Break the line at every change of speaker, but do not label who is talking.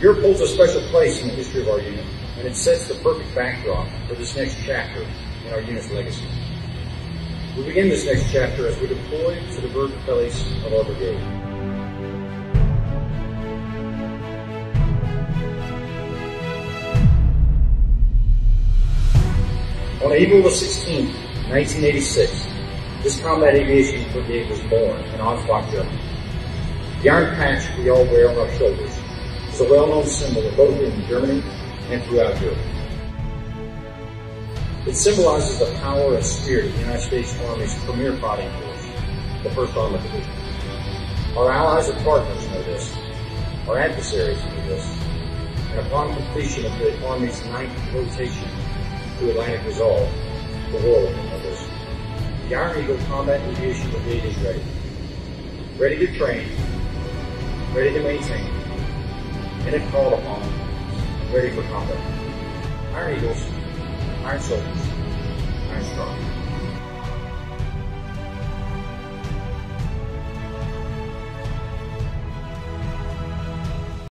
Europe holds a special place in the history of our unit, and it sets the perfect backdrop for this next chapter in our unit's legacy. We begin this next chapter as we deploy to the birthplace of our brigade. On April the 16th, 1986, this combat aviation brigade was born in Ansbach, Germany. The iron patch we all wear on our shoulders is a well-known symbol of both in Germany and throughout Europe. It symbolizes the power and spirit of the United States Army's premier fighting force, the 1st Armored Division. Our allies and partners know this. Our adversaries know this. And upon completion of the Army's ninth rotation to Atlantic Resolve, the world will know this. The Iron Eagle Combat Aviation Brigade is ready. Ready to train, ready to maintain, and if called upon, ready for combat. Iron Eagles, Iron Soldiers, Iron Strong.